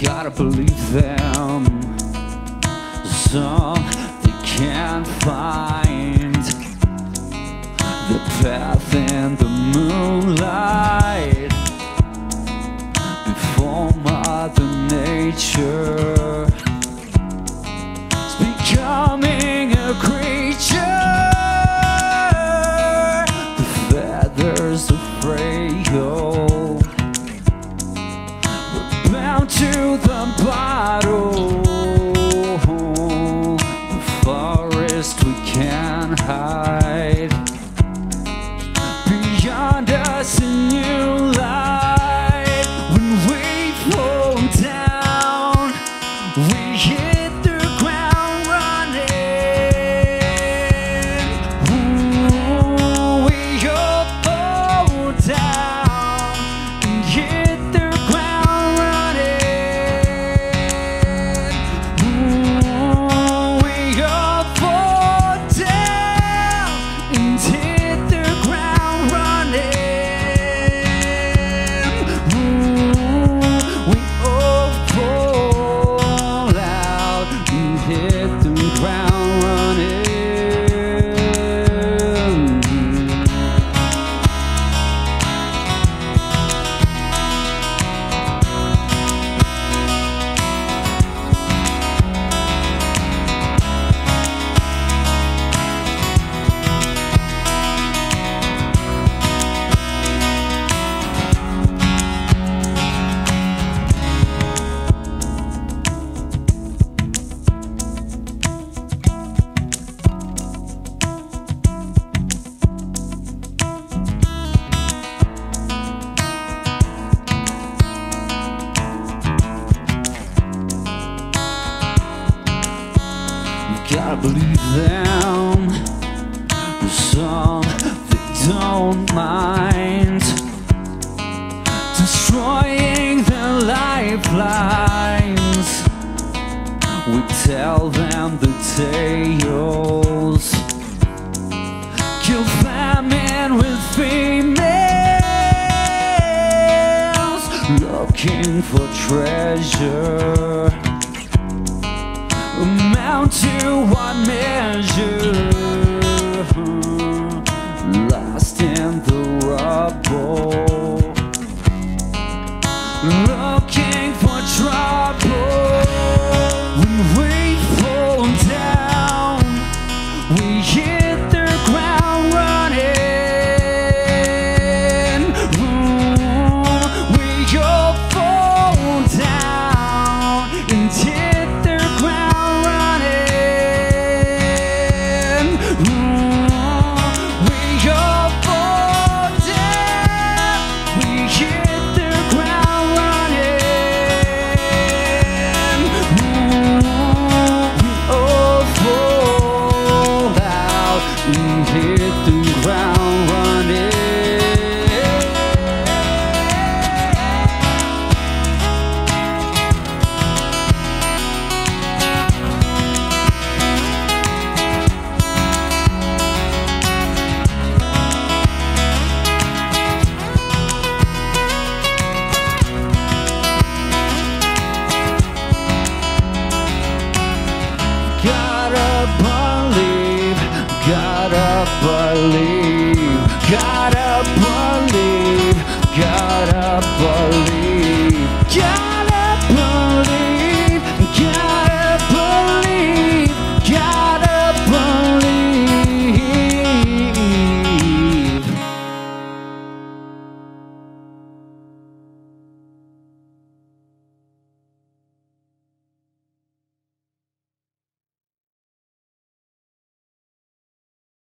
gotta believe them. Some they can't find the path in the moonlight before Mother Nature amparo. Ground Gotta believe them. Some that don't mind destroying their lifelines. We tell them the tales, kill famine with females, looking for treasure to what measure. Lost in the rubble. Looking for trouble. When we fall down. We gotta